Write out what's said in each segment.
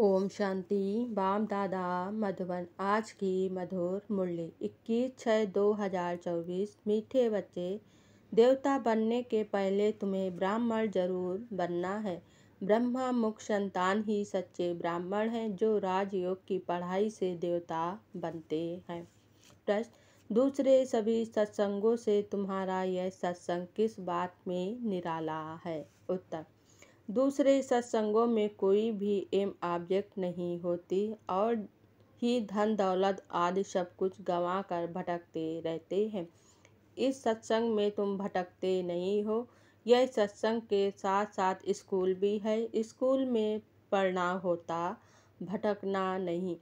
Om Shanti. Balm दादा मधुबन। आज की मधुर मुरली। इक्कीस छः दो हज़ार चौबीस। मीठे बच्चे। देवता बनने के पहले तुम्हें ब्राह्मण ज़रूर बनना है। ब्रह्मा, मुख, संतान ही सच्चे ब्राह्मण हैं, जो राजयोग की पढ़ाई से देवता बनते हैं। प्रश्न। दूसरे सभी सत्संगों से तुम्हारा यह सत्संग किस बात में निराला है? उत्तर। दूसरे सत्संगों में कोई भी एम ऑब्जेक्ट नहीं होती और ही धन, दौलत आदि सब कुछ गंवा कर भटकते रहते हैं। इस सत्संग में तुम भटकते नहीं हो। यह सत्संग के साथ साथ स्कूल भी है। स्कूल में पढ़ना होता, भटकना नहीं।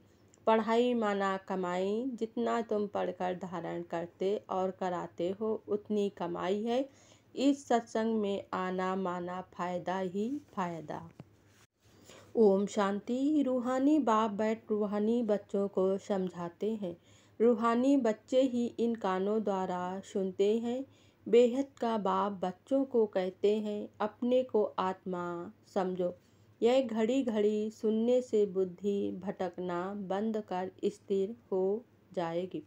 पढ़ाई, माना कमाई, जितना तुम पढ़कर धारण करते और कराते हो, उतनी कमाई है। इस सत्संग में आना माना फ़ायदा ही फ़ायदा। ओम शांति, रूहानी बाप बैठ रूहानी बच्चों को समझाते हैं। रूहानी बच्चे ही इन कानों द्वारा सुनते हैं। बेहद का बाप बच्चों को कहते हैं, अपने को आत्मा समझो। यह घड़ी घड़ी सुनने से बुद्धि भटकना बंद कर स्थिर हो जाएगी।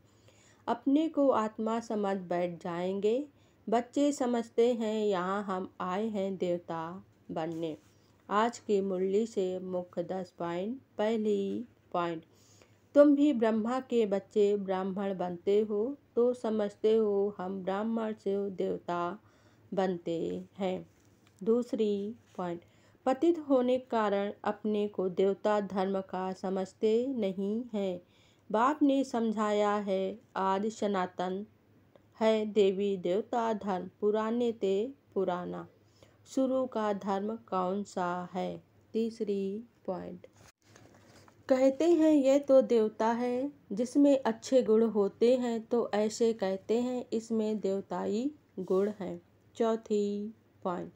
अपने को आत्मा समझ बैठ जाएँगे। बच्चे समझते हैं, यहाँ हम आए हैं देवता बनने। आज की मुरली से मुख्य दस पॉइंट। पहली पॉइंट, तुम भी ब्रह्मा के बच्चे ब्राह्मण बनते हो तो समझते हो हम ब्राह्मण से देवता बनते हैं। दूसरी पॉइंट, पतित होने के कारण अपने को देवता धर्म का समझते नहीं हैं। बाप ने समझाया है, आदि सनातन है देवी देवता धर्म पुराने ते पुराना। शुरू का धर्म कौन सा है? तीसरी पॉइंट। कहते हैं, यह तो देवता है, जिसमें अच्छे गुण होते हैं तो ऐसे कहते हैं, इसमें देवताई गुण हैं। चौथी पॉइंट।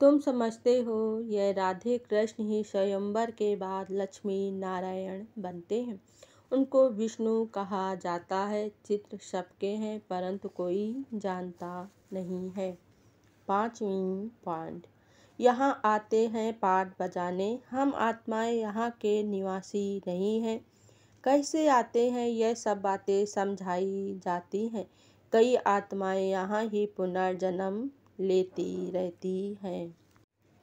तुम समझते हो, यह राधे कृष्ण ही स्वयंवर के बाद लक्ष्मी नारायण बनते हैं। उनको विष्णु कहा जाता है। चित्र सबके हैं, परंतु कोई जानता नहीं है। पांचवी पॉइंट। यहाँ आते हैं पाठ बजाने। हम आत्माएँ यहाँ के निवासी नहीं हैं। कैसे आते हैं? यह सब बातें समझाई जाती हैं। कई आत्माएँ यहाँ ही पुनर्जन्म लेती रहती हैं।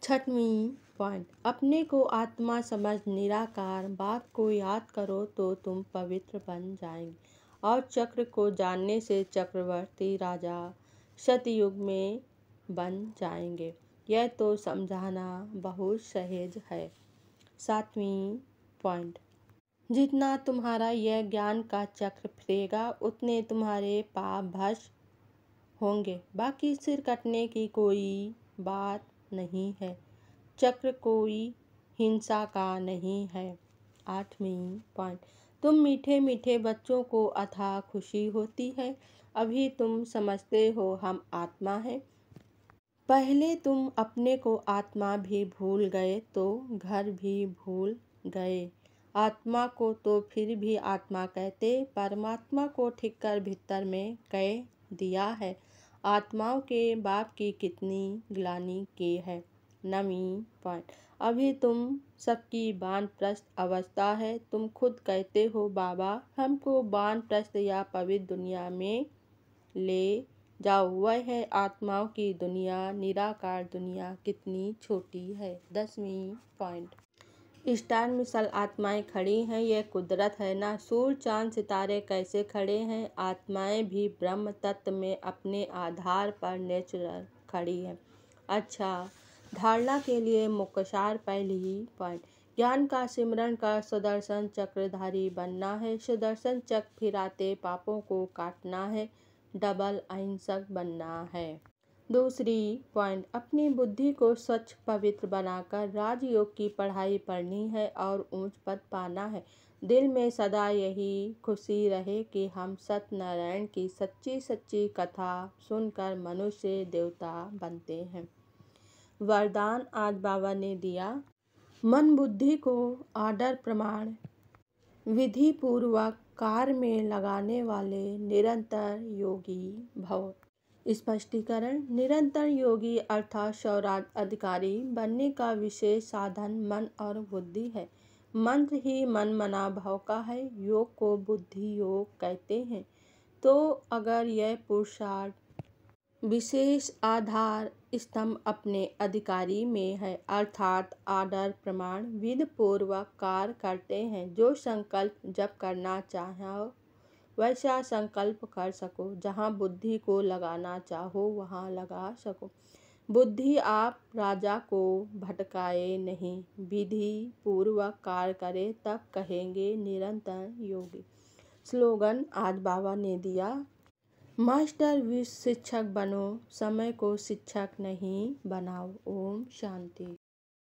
छठवीं पॉइंट। अपने को आत्मा समझ, निराकार बाप को याद करो तो तुम पवित्र बन जाएँगे। और चक्र को जानने से चक्रवर्ती राजा सतयुग में बन जाएँगे। यह तो समझाना बहुत सहज है। सातवीं पॉइंट। जितना तुम्हारा यह ज्ञान का चक्र फिरेगा, उतने तुम्हारे पाप भस होंगे। बाकी सिर कटने की कोई बात नहीं है। चक्र कोई हिंसा का नहीं है। आठवीं पॉइंट। तुम मीठे मीठे बच्चों को अथा खुशी होती है। अभी तुम समझते हो हम आत्मा हैं। पहले तुम अपने को आत्मा भी भूल गए तो घर भी भूल गए। आत्मा को तो फिर भी आत्मा कहते, परमात्मा को ठीक कर भीतर में कह दिया है। आत्माओं के बाप की कितनी ग्लानी की है। नवी पॉइंट अभी तुम सबकी प्रस्त अवस्था है। तुम खुद कहते हो, बाबा, हमको प्रस्त या पवित्र दुनिया में ले जाओ। वह है आत्माओं की दुनिया। निराकार दुनिया कितनी छोटी है। दसवीं पॉइंट। स्टार मिसल आत्माएँ खड़ी हैं, यह कुदरत है ना। सूर्य चाँद, सितारे कैसे खड़े हैं? आत्माएँ भी ब्रह्म तत्व में अपने आधार पर नेचुरल खड़ी है। अच्छा धारणा के लिए मुख्यसार पहली ही पॉइंट ज्ञान का सिमरण कर सुदर्शन चक्रधारी बनना है। सुदर्शन चक्र फिराते पापों को काटना है डबल अहिंसक बनना है। दूसरी पॉइंट अपनी बुद्धि को स्वच्छ, पवित्र बनाकर राजयोग की पढ़ाई पढ़नी है और ऊंच पद पाना है। दिल में सदा यही खुशी रहे कि हम सत्यनारायण की सच्ची सच्ची कथा सुनकर मनुष्य देवता बनते हैं। वरदान आज बाबा ने दिया। मन बुद्धि को आदर प्रमाण विधि पूर्वक कार्य में लगाने वाले निरंतर योगी भव स्पष्टीकरण, निरंतर योगी अर्थात स्वराज अधिकारी बनने का विशेष साधन मन और बुद्धि है। मंत्र ही मन मना भाव का है, योग को बुद्धि योग कहते हैं। तो अगर यह पुरुषार्थ विशेष आधार स्तंभ अपने अधिकारी में है, अर्थात आदर प्रमाण विध पूर्वक कार्य करते हैं, जो संकल्प जब करना चाहो वैसा संकल्प कर सको। जहाँ बुद्धि को लगाना चाहो, वहाँ लगा सको। बुद्धि आप राजा को भटकाए नहीं। विधि पूर्वक कार्य करे तब कहेंगे, निरंतर योगी। स्लोगन आज बाबा ने दिया। मास्टर विश्व शिक्षक बनो। समय को शिक्षक नहीं बनाओ। ओम शांति।